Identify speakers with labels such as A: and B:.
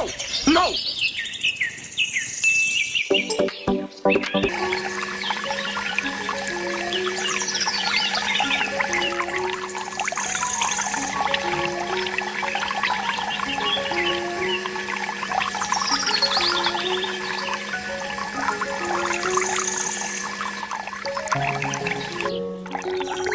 A: No! No! Thank